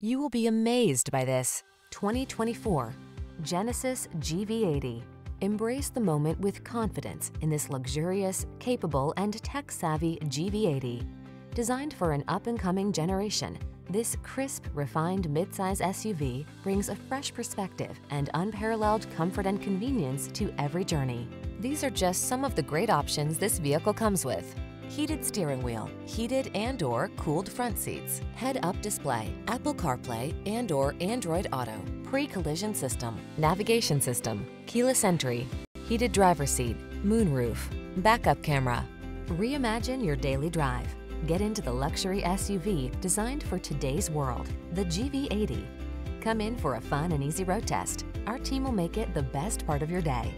You will be amazed by this 2024 Genesis GV80. Embrace the moment with confidence in this luxurious, capable, and tech-savvy GV80. Designed for an up-and-coming generation, this crisp, refined midsize SUV brings a fresh perspective and unparalleled comfort and convenience to every journey. These are just some of the great options this vehicle comes with. Heated steering wheel, heated and or cooled front seats, head-up display, Apple CarPlay and or Android Auto, pre-collision system, navigation system, keyless entry, heated driver seat, moonroof, backup camera. Reimagine your daily drive. Get into the luxury SUV designed for today's world, the GV80. Come in for a fun and easy road test. Our team will make it the best part of your day.